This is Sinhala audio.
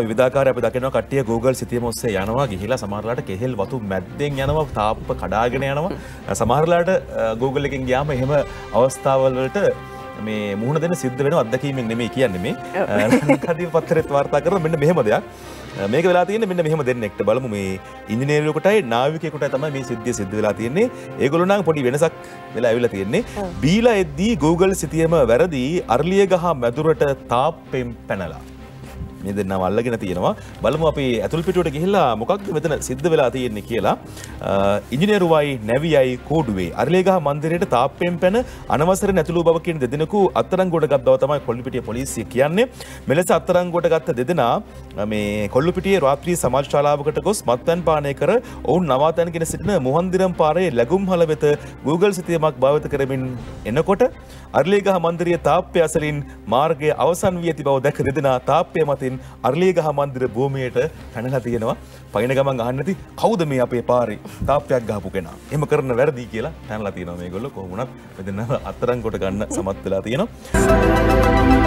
විධාකාර අපි දකින කටිය Google සිතියම ඔස්සේ යනවා ගිහිලා සමහරලාට කෙහෙල් වතු මැද්දෙන් යනවා තාප්ප කඩාගෙන යනවා. සමහරලාට Google එකෙන් ගියාම එහෙම අවස්ථාවල් වලට මේ මුහුණ දෙන සිද්ධ වෙන අත්දැකීමෙන් නෙමෙයි කියන්නේ මේ. ලංකාදීප පත්තරෙත් වාර්තා කරන මෙන්න මෙහෙම දෙයක්. මේක වෙලා තියෙන්නේ මෙන්න මෙහෙම දෙන්නෙක්ට බලමු මේ ඉංජිනේරුවෙකුටයි නාවිකයෙකුටයි තමයි මේ සිද්ධිය සිද්ධ වෙලා තියෙන්නේ. ඒගොල්ලෝ නම් පොඩි වෙනසක් වෙලා ඇවිල්ලා තියෙන්නේ. බීලා එද්දී Google සිතියම වැරදි අර්ලියගහ මැදුරට තාප්පෙන් පැනලා මේ දෙන්නම අල්ලගෙන තියෙනවා. බලමු අපි ඇතුල් පිටුවට ගිහිල්ලා මොකක්ද මෙතන සිද්ධ වෙලා තියෙන්නේ කියලා. ඉංජිනේරුවයි නැවියයි කෝඩුවේ. අරලේගහ මන්දිරයට තාප්පයෙන් පැන අනවසර නැතුළු බව කියන දෙදෙනෙකු අත්තරංගොඩ ගත් බව තමයි කොල්ලුපිටිය පොලිසිය කියන්නේ. මෙලෙස අත්තරංගොඩ ගත්ත දෙදෙනා මේ කොල්ලුපිටියේ රාත්‍රී සමාජ ශාලාවකට ගොස් මත්පැන් පානය කර ඔවුන් නවාතැන්ගෙන සිටින මුහන්දිරම් පාරේ ලැගුම්හල වෙත Google සිතියමක් භාවිත කරමින් එනකොට අර්ලේගහ මන්දිරයේ තාප්පය අසලින් මාර්ගය අවසන් වී ඇති බව දැක දෙදෙනා තාප්පය මතින් අර්ලේගහ මන්දිර භූමියට පැනලා තියෙනවා. පයින් ගමන් අහන්න ඇති කවුද මේ අපේ පාරේ තාප්පයක් ගහපු කෙනා? එහෙම කරන වැරදි කියලා පැනලා තියෙනවා මේගොල්ලෝ. කොහොම වුණත් මෙතන අත්තරන් කොට ගන්න සමත් වෙලා තියෙනවා.